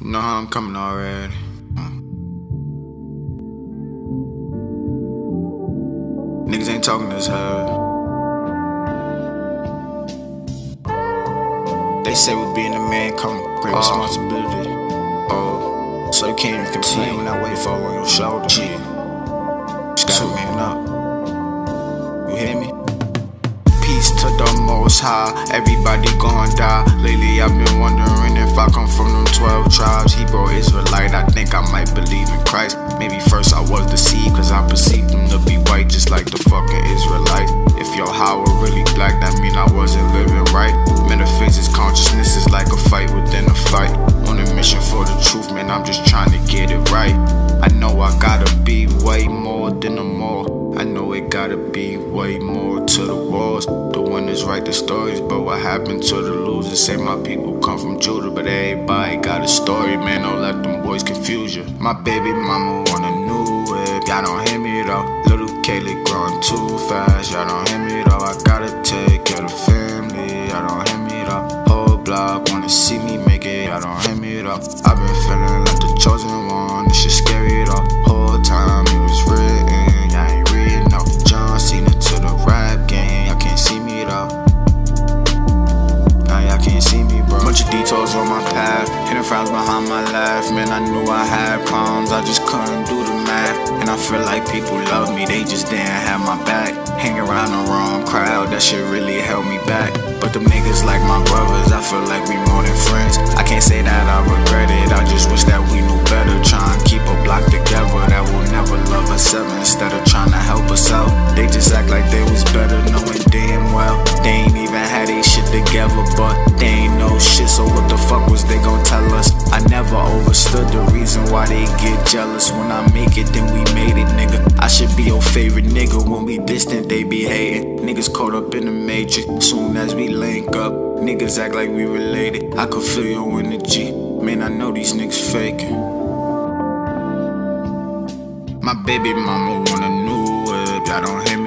know how I'm coming already. Niggas ain't talking this hard. They say with being a man come great Uh. responsibility. Oh, so you can't even complain when I wait for on your shoulder. Yeah. Just gotta man up. You hear me? Peace to most high, everybody gon' die. Lately I've been wondering if I come from them 12 tribes. Hebrew Israelite, I think I might believe in Christ. Maybe first I was deceived, cause I perceived them to be white, just like the fucking Israelites. If your how were really black, that mean I wasn't living right. Gotta be way more to the walls. The winners write the stories, but what happened to the losers? Say my people come from Judah, but everybody got a story, man. Don't let them boys confuse you. My baby mama want a new whip, y'all don't hear me though. Little Kaylee growing too fast, y'all don't hear me though. I gotta take care of the family, y'all don't hear me though. Whole block wanna see me make it, y'all don't hear me though. I've hidden frowns behind my laugh. Man, I knew I had problems, I just couldn't do the math. And I feel like people love me, they just didn't have my back. Hang around the wrong crowd, that shit really held me back. But the niggas like my brothers, I feel together, but they ain't no shit. So what the fuck was they gon' tell us? I never understood the reason why they get jealous. When I make it, then we made it, nigga. I should be your favorite nigga. When we distant, they be hating. Niggas caught up in the matrix. Soon as we link up, niggas act like we related. I could feel your energy. Man, I know these niggas faking. My baby mama want a new whip, y'all don't hear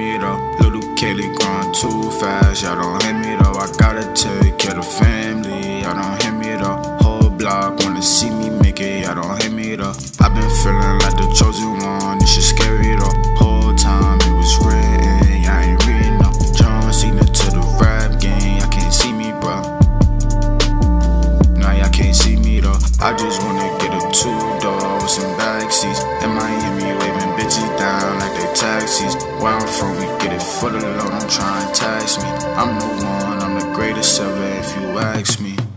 Kaylee growing too fast, y'all don't hear me though. I gotta take care of family, y'all don't hear me though. Whole block wanna see me make it, y'all don't hear me though. I've been feeling like the chosen one, this shit scary though. Whole time it was written, y'all ain't reading no. John Cena to the rap game, y'all can't see me, bro. Nah, y'all can't see me though. I just wanna get a two door with some back seats. In Miami, waving bitches down like they taxis. Where I'm from, for the low, don't try and tax me. I'm the one, I'm the greatest ever if you ask me.